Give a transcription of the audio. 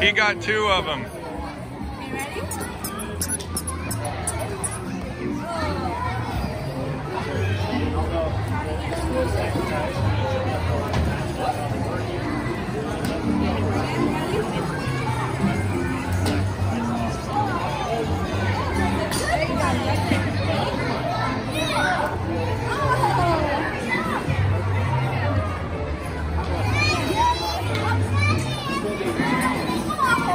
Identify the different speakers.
Speaker 1: He got two of them.